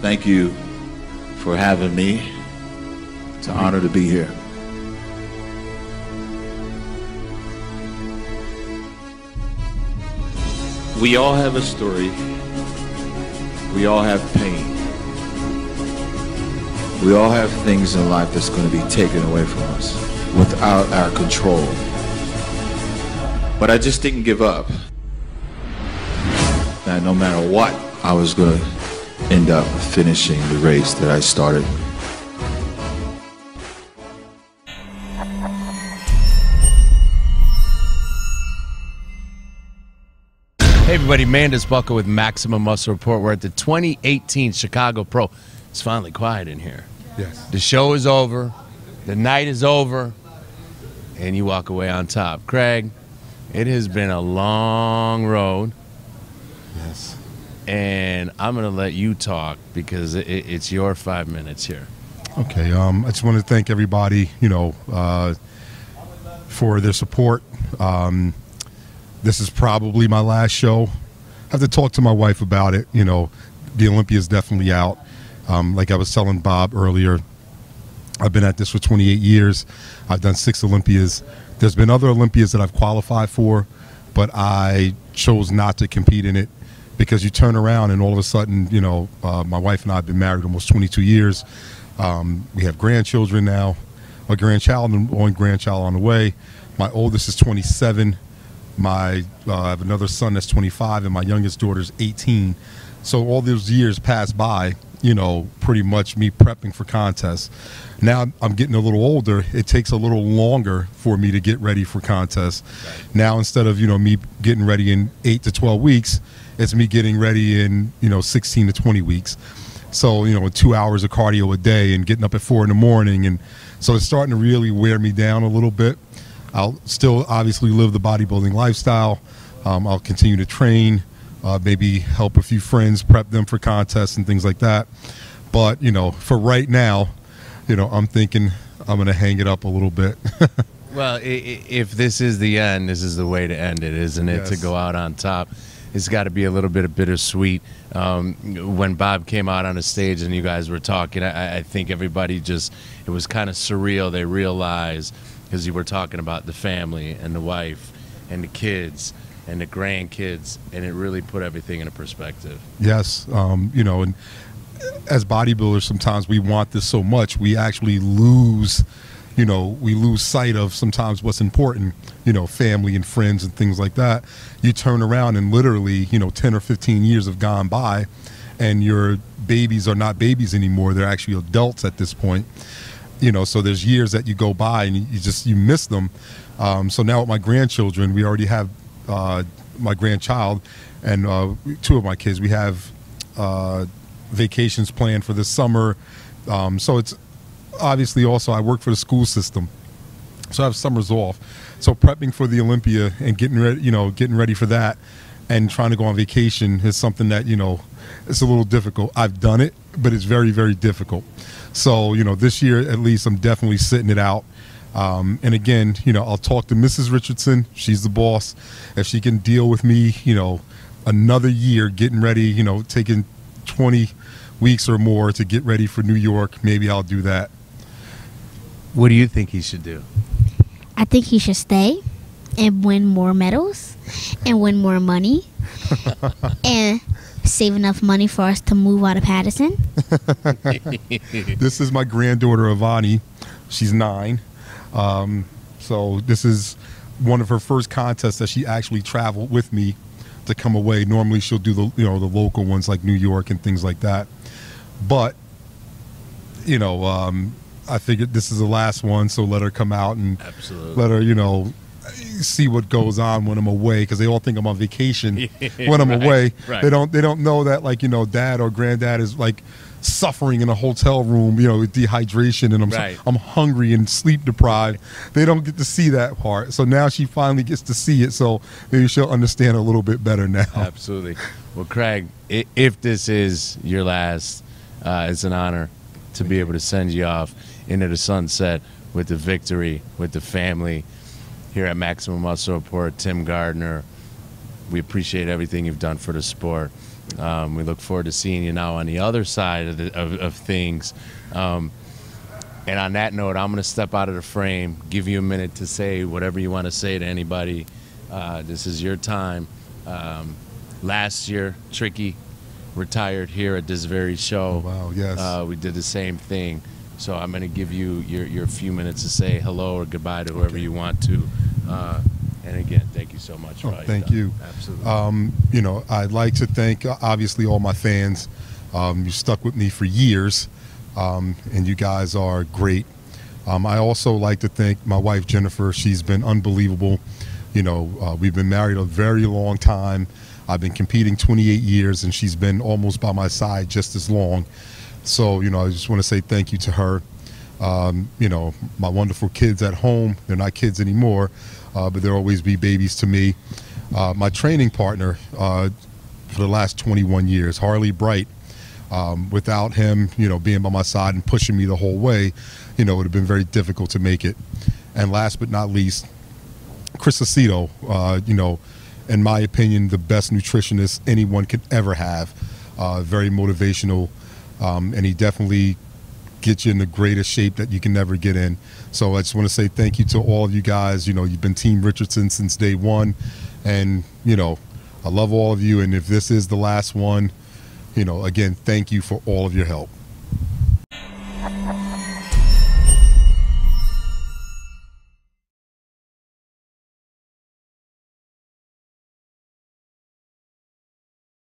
Thank you for having me. It's an honor to be here. We all have a story. We all have pain. We all have things in life that's going to be taken away from us without our control. But I just didn't give up. That no matter what, I was going to end up finishing the race that I started. Hey everybody, Mandus Buckle with Maximum Muscle Report. We're at the 2018 Chicago Pro. It's finally quiet in here. Yes. The show is over, the night is over, and you walk away on top. Craig, it has been a long road, Yes. And I'm going to let you talk because it, it's your five minutes here. Okay. Um, I just want to thank everybody, you know, uh, for their support. Um, this is probably my last show. I have to talk to my wife about it. You know, the Olympia is definitely out. Um, like I was telling Bob earlier, I've been at this for 28 years. I've done six Olympias. There's been other Olympias that I've qualified for, but I chose not to compete in it because you turn around and all of a sudden, you know, uh, my wife and I have been married almost 22 years. Um, we have grandchildren now, a grandchild and one grandchild on the way. My oldest is 27. My uh, I have another son that's 25, and my youngest daughter's 18. So all those years pass by, you know, pretty much me prepping for contests. Now I'm getting a little older. It takes a little longer for me to get ready for contests. Now instead of you know me getting ready in eight to 12 weeks, it's me getting ready in you know 16 to 20 weeks. So you know, two hours of cardio a day and getting up at four in the morning, and so it's starting to really wear me down a little bit. I'll still obviously live the bodybuilding lifestyle. Um, I'll continue to train, uh, maybe help a few friends prep them for contests and things like that. But you know, for right now, you know, I'm thinking I'm going to hang it up a little bit. Well, i- i- if this is the end, this is the way to end it, isn't it? To go out on top. It's got to be a little bit of bittersweet. Um, when Bob came out on the stage and you guys were talking, I, I think everybody just, it was kind of surreal. They realized, because you were talking about the family and the wife and the kids and the grandkids, and it really put everything in a perspective. Yes, um, you know, and as bodybuilders, sometimes we want this so much, we actually lose, you know, we lose sight of sometimes what's important, you know, family and friends and things like that. You turn around and literally, you know, 10 or 15 years have gone by and your babies are not babies anymore. They're actually adults at this point. You know, so there's years that you go by and you just, you miss them. Um, so now with my grandchildren, we already have uh, my grandchild and uh, two of my kids. We have uh, vacations planned for this summer. Um, so it's obviously also I work for the school system, so I have summers off. So prepping for the Olympia and getting ready, you know, getting ready for that, and trying to go on vacation is something that you know it's a little difficult. I've done it, but it's very very difficult. So you know, this year at least I'm definitely sitting it out. Um, and again, you know, I'll talk to Mrs. Richardson. She's the boss. If she can deal with me, you know, another year getting ready, you know, taking 20 weeks or more to get ready for New York, maybe I'll do that. What do you think he should do? I think he should stay and win more medals and win more money and save enough money for us to move out of Paterson. This is my granddaughter Avani. She's nine. Um, so this is one of her first contests that she actually traveled with me to come away. Normally she'll do the you know the local ones like New York and things like that. But you know, um, I figured this is the last one, so let her come out and Absolutely. let her you know see what goes on when I'm away because they all think I'm on vacation when I'm Right, away. right. They don't they don't know that like you know dad or granddad is like suffering in a hotel room you know with dehydration and I'm Right. I'm hungry and sleep deprived. They don't get to see that part. So now she finally gets to see it. So maybe she'll understand a little bit better now. Absolutely. Well, Craig, if this is your last, uh, it's an honor to be able to send you off into the sunset with the victory, with the family here at Maximum Muscle Report. Tim Gardner, we appreciate everything you've done for the sport. Um, we look forward to seeing you now on the other side of, the, of, of things. Um, and on that note, I'm going to step out of the frame, give you a minute to say whatever you want to say to anybody. Uh, this is your time. Um, last year, Tricky retired here at this very show. Oh, wow, yes. Uh, we did the same thing. So I'm going to give you your, your few minutes to say hello or goodbye to whoever Okay. you want to. Uh, and again, thank you so much. Oh, thank you. Absolutely. Um, you know, I'd like to thank uh, obviously all my fans. Um, you stuck with me for years, um, and you guys are great. Um, I also like to thank my wife Jennifer. She's been unbelievable. You know, uh, we've been married a very long time. I've been competing 28 years, and she's been almost by my side just as long. So, you know, I just want to say thank you to her. Um, you know, my wonderful kids at home, they're not kids anymore, uh, but they'll always be babies to me. Uh, my training partner uh, for the last 21 years, Harley Bright. Um, without him, you know, being by my side and pushing me the whole way, you know, it would have been very difficult to make it. And last but not least, Chris Aceto, uh, you know, in my opinion, the best nutritionist anyone could ever have. Uh, very motivational, um, and he definitely gets you in the greatest shape that you can never get in. So I just want to say thank you to all of you guys. You know, you've been Team Richardson since day one, and you know, I love all of you. And if this is the last one, you know, again, thank you for all of your help.